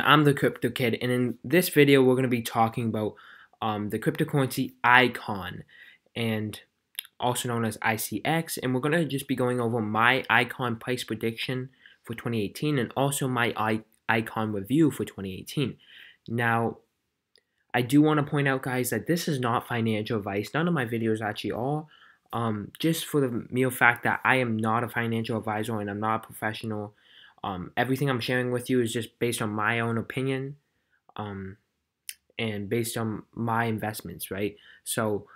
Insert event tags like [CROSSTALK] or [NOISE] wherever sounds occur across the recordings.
I'm the Crypto Kid, and in this video, we're going to be talking about um, the cryptocurrency Icon, and also known as ICX, and we're going to just be going over my Icon price prediction for 2018 and also my I Icon review for 2018. Now, I do want to point out, guys, that this is not financial advice. None of my videos actually are. Um, just for the mere fact that I am not a financial advisor and I'm not a professional um, everything I'm sharing with you is just based on my own opinion um, and based on my investments, right? So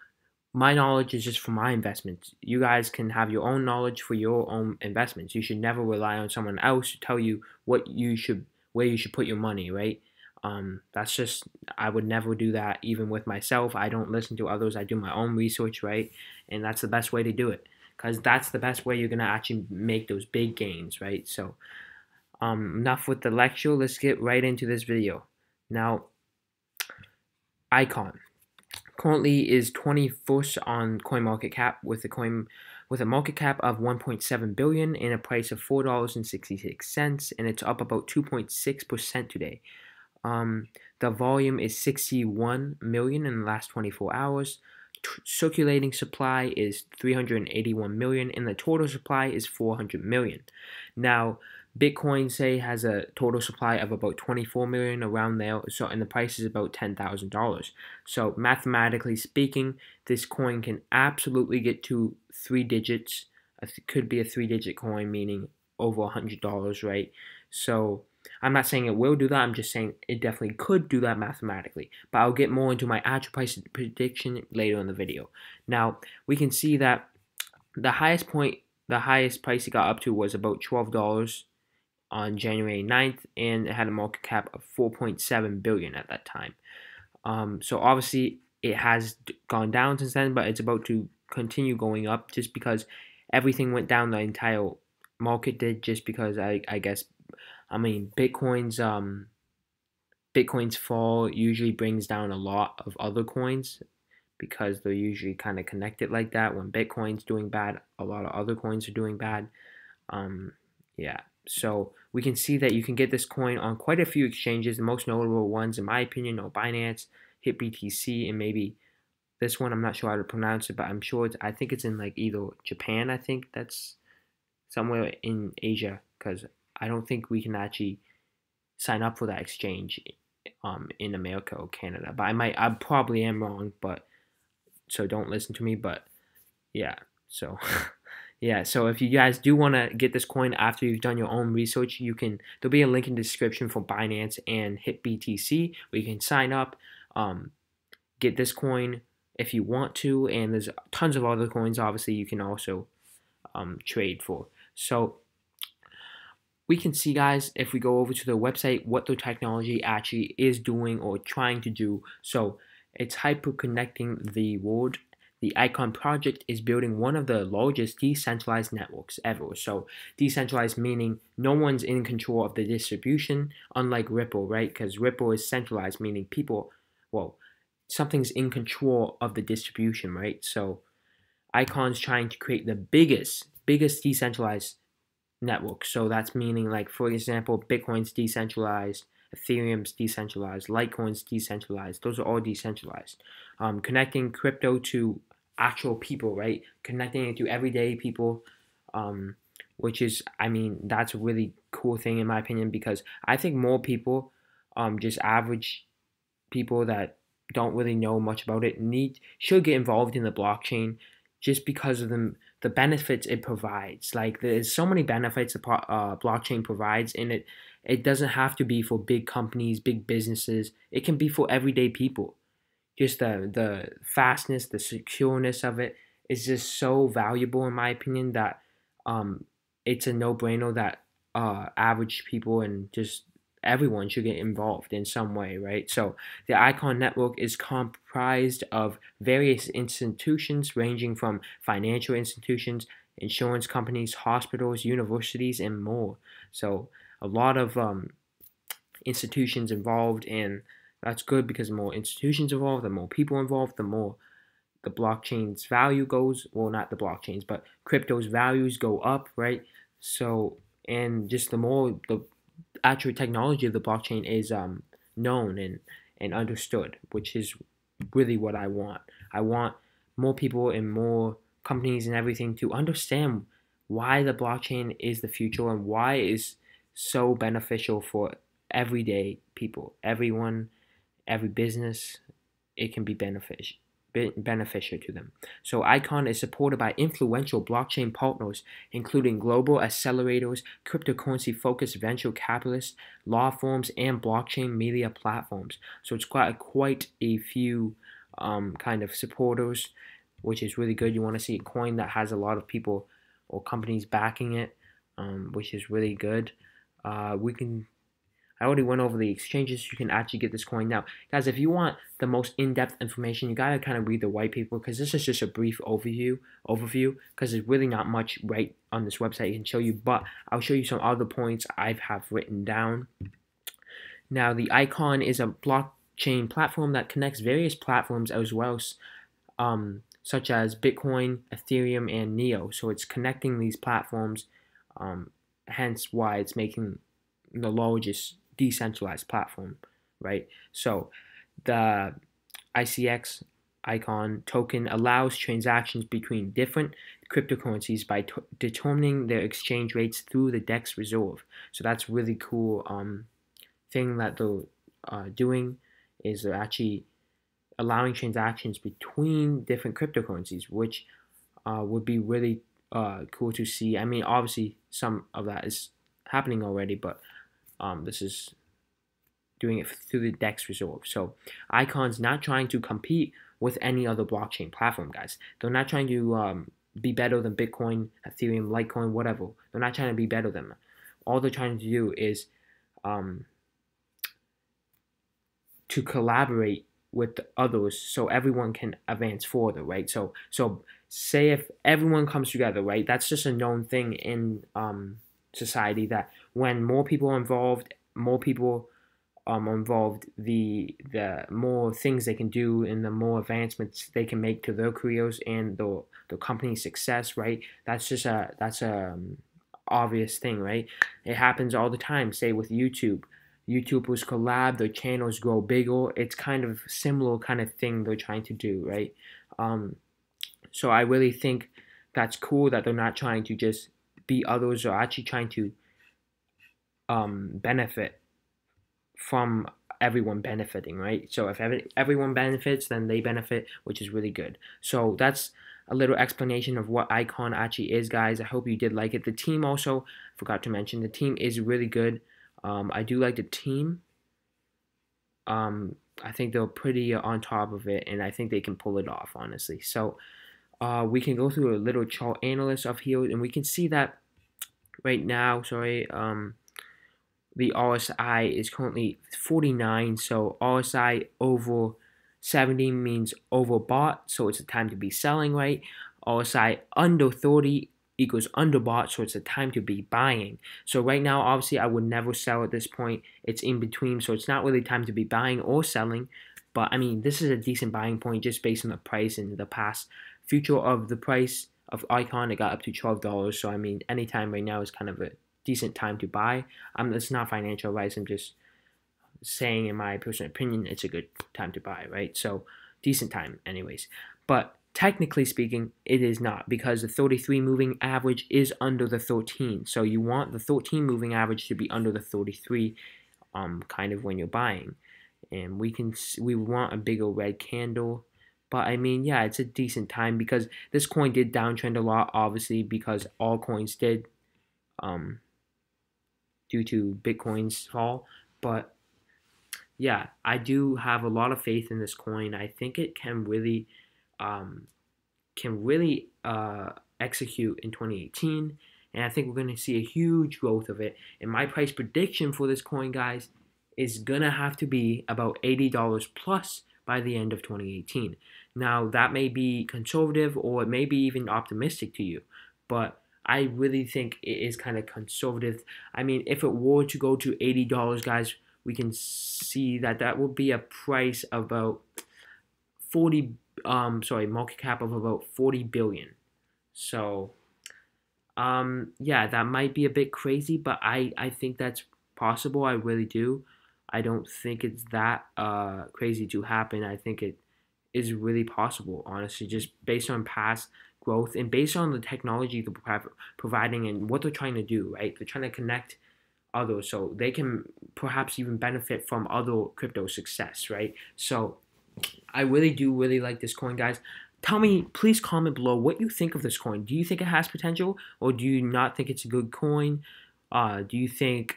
my knowledge is just for my investments. You guys can have your own knowledge for your own investments. You should never rely on someone else to tell you what you should, where you should put your money, right? Um, that's just, I would never do that even with myself. I don't listen to others. I do my own research, right? And that's the best way to do it because that's the best way you're going to actually make those big gains, right? So, um, enough with the lecture. Let's get right into this video. Now, Icon currently is 21st on CoinMarketCap with a coin with a market cap of 1.7 billion and a price of four dollars and 66 cents, and it's up about 2.6 percent today. Um, the volume is 61 million in the last 24 hours. T circulating supply is 381 million, and the total supply is 400 million. Now, Bitcoin, say, has a total supply of about 24 million around there, so and the price is about $10,000. So mathematically speaking, this coin can absolutely get to three digits. It could be a three-digit coin, meaning over $100, right? So I'm not saying it will do that. I'm just saying it definitely could do that mathematically. But I'll get more into my actual price prediction later in the video. Now, we can see that the highest point, the highest price it got up to was about $12 on January 9th, and it had a market cap of 4.7 billion at that time. Um, so obviously it has gone down since then, but it's about to continue going up just because everything went down. The entire market did just because I, I guess I mean Bitcoin's um Bitcoin's fall usually brings down a lot of other coins because they're usually kind of connected like that. When Bitcoin's doing bad, a lot of other coins are doing bad. Um, yeah. So we can see that you can get this coin on quite a few exchanges. The most notable ones, in my opinion, are Binance, HitBTC, and maybe this one. I'm not sure how to pronounce it, but I'm sure it's. I think it's in like either Japan. I think that's somewhere in Asia because I don't think we can actually sign up for that exchange um, in America or Canada. But I might. I probably am wrong, but so don't listen to me. But yeah, so. [LAUGHS] yeah so if you guys do want to get this coin after you've done your own research you can there'll be a link in the description for binance and HitBTC where you can sign up um, get this coin if you want to and there's tons of other coins obviously you can also um, trade for. So we can see guys if we go over to the website what the technology actually is doing or trying to do. So it's hyper connecting the world the Icon project is building one of the largest decentralized networks ever. So, decentralized meaning no one's in control of the distribution, unlike Ripple, right? Because Ripple is centralized, meaning people, well, something's in control of the distribution, right? So, Icon's trying to create the biggest, biggest decentralized network. So, that's meaning, like, for example, Bitcoin's decentralized. Ethereum's decentralized, Litecoin's decentralized. Those are all decentralized. Um, connecting crypto to actual people, right? Connecting it to everyday people, um, which is, I mean, that's a really cool thing in my opinion because I think more people, um, just average people that don't really know much about it, need should get involved in the blockchain just because of the the benefits it provides. Like there's so many benefits the uh, blockchain provides, and it it doesn't have to be for big companies, big businesses. It can be for everyday people just the the fastness, the secureness of it is just so valuable in my opinion that um, it's a no brainer that uh, average people and just everyone should get involved in some way, right? So the Icon network is comprised of various institutions ranging from financial institutions, insurance companies, hospitals, universities, and more. So a lot of um, institutions involved in that's good because the more institutions involved, the more people involved, the more the blockchain's value goes. Well, not the blockchains, but crypto's values go up, right? So, and just the more the actual technology of the blockchain is um, known and and understood, which is really what I want. I want more people and more companies and everything to understand why the blockchain is the future and why it is so beneficial for everyday people, everyone, every business. It can be beneficial beneficial to them. So Icon is supported by influential blockchain partners, including global accelerators, cryptocurrency focused venture capitalists, law firms, and blockchain media platforms. So it's quite quite a few um, kind of supporters, which is really good. You want to see a coin that has a lot of people or companies backing it, um, which is really good. Uh, we can I already went over the exchanges. You can actually get this coin now. Guys, if you want the most in-depth information, you got to kind of read the white paper because this is just a brief overview overview because there's really not much right on this website I can show you, but I'll show you some other points I have have written down. Now, the icon is a blockchain platform that connects various platforms as well um, such as Bitcoin, Ethereum, and Neo. So it's connecting these platforms, um, hence why it's making the largest decentralized platform, right? So the ICX icon token allows transactions between different cryptocurrencies by determining their exchange rates through the DEX reserve. So that's really cool um, thing that they're uh, doing is they're actually allowing transactions between different cryptocurrencies, which uh, would be really uh, cool to see. I mean, obviously some of that is happening already, but um, this is doing it through the DEX reserve. So Icon's not trying to compete with any other blockchain platform, guys. They're not trying to um, be better than Bitcoin, Ethereum, Litecoin, whatever. They're not trying to be better than them. All they're trying to do is um, to collaborate with others so everyone can advance further, right? So so say if everyone comes together, right? That's just a known thing in um, society that when more people are involved, more people um, involved, the the more things they can do and the more advancements they can make to their careers and the the company's success, right? That's just a that's a um, obvious thing, right? It happens all the time. Say with YouTube, YouTubers collab, their channels grow bigger. It's kind of similar kind of thing they're trying to do, right? Um, so I really think that's cool that they're not trying to just be others, or actually trying to um, benefit from everyone benefiting, right? So if every, everyone benefits, then they benefit, which is really good. So that's a little explanation of what Icon actually is, guys. I hope you did like it. The team also, forgot to mention, the team is really good. Um, I do like the team. Um, I think they're pretty on top of it, and I think they can pull it off, honestly. So uh, we can go through a little chart analyst of here, and we can see that right now, sorry, um, the RSI is currently 49. So RSI over 70 means overbought. So it's a time to be selling, right? RSI under 30 equals underbought. So it's a time to be buying. So right now, obviously, I would never sell at this point. It's in between. So it's not really time to be buying or selling. But I mean, this is a decent buying point just based on the price in the past future of the price of Icon. It got up to $12. So I mean, anytime right now is kind of a decent time to buy. Um, it's not financial advice. I'm just saying, in my personal opinion, it's a good time to buy, right? So decent time, anyways. But technically speaking, it is not because the 33 moving average is under the 13. So you want the 13 moving average to be under the 33, um, kind of when you're buying. And we can we want a bigger red candle. But I mean, yeah, it's a decent time because this coin did downtrend a lot, obviously, because all coins did. Um, due to Bitcoin's fall. But yeah, I do have a lot of faith in this coin. I think it can really um, can really uh, execute in 2018, and I think we're going to see a huge growth of it. And my price prediction for this coin, guys, is gonna have to be about $80 plus by the end of 2018. Now that may be conservative or it may be even optimistic to you, but I really think it is kind of conservative. I mean, if it were to go to $80, guys, we can see that that would be a price of about 40 um sorry, market cap of about 40 billion. So um yeah, that might be a bit crazy, but I I think that's possible. I really do. I don't think it's that uh, crazy to happen. I think it is really possible, honestly, just based on past growth and based on the technology they're providing and what they're trying to do, right? They're trying to connect others so they can perhaps even benefit from other crypto success, right? So I really do really like this coin, guys. Tell me, please comment below what you think of this coin. Do you think it has potential or do you not think it's a good coin? Uh, do you think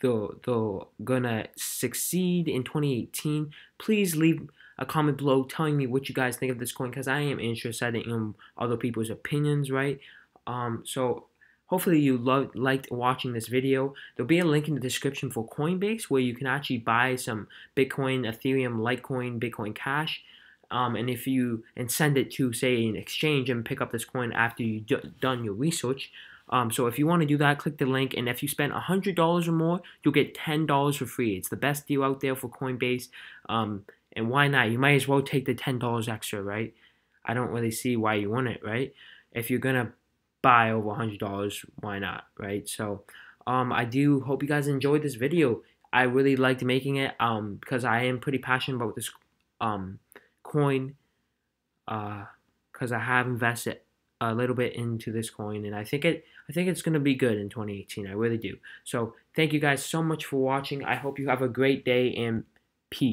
they're, they're gonna succeed in 2018? Please leave a comment below telling me what you guys think of this coin because I am interested in other people's opinions, right? Um, so hopefully you loved, liked watching this video. There'll be a link in the description for Coinbase where you can actually buy some Bitcoin, Ethereum, Litecoin, Bitcoin Cash. Um, and if you and send it to say an exchange and pick up this coin after you've done your research. Um, so if you want to do that, click the link, and if you spend $100 or more, you'll get $10 for free. It's the best deal out there for Coinbase. Um, and why not? You might as well take the $10 extra, right? I don't really see why you want it, right? If you're going to buy over $100, why not, right? So um, I do hope you guys enjoyed this video. I really liked making it um, because I am pretty passionate about this um, coin because uh, I have invested a little bit into this coin and I think it I think it's gonna be good in 2018 I really do so thank you guys so much for watching I hope you have a great day and peace